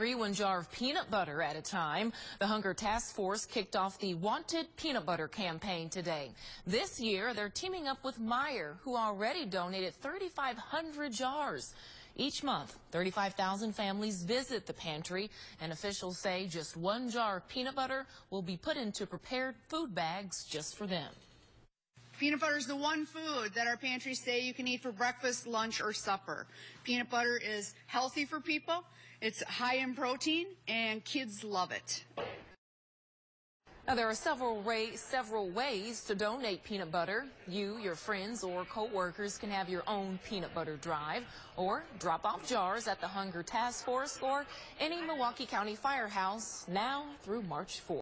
One jar of peanut butter at a time. The Hunger Task Force kicked off the Wanted Peanut Butter campaign today. This year, they're teaming up with Meijer, who already donated 3,500 jars. Each month, 35,000 families visit the pantry, and officials say just one jar of peanut butter will be put into prepared food bags just for them. Peanut butter is the one food that our pantries say you can eat for breakfast, lunch, or supper. Peanut butter is healthy for people, it's high in protein, and kids love it. Now, there are several, way, several ways to donate peanut butter. You, your friends, or co-workers can have your own peanut butter drive or drop off jars at the Hunger Task Force or any Milwaukee County firehouse now through March 4th.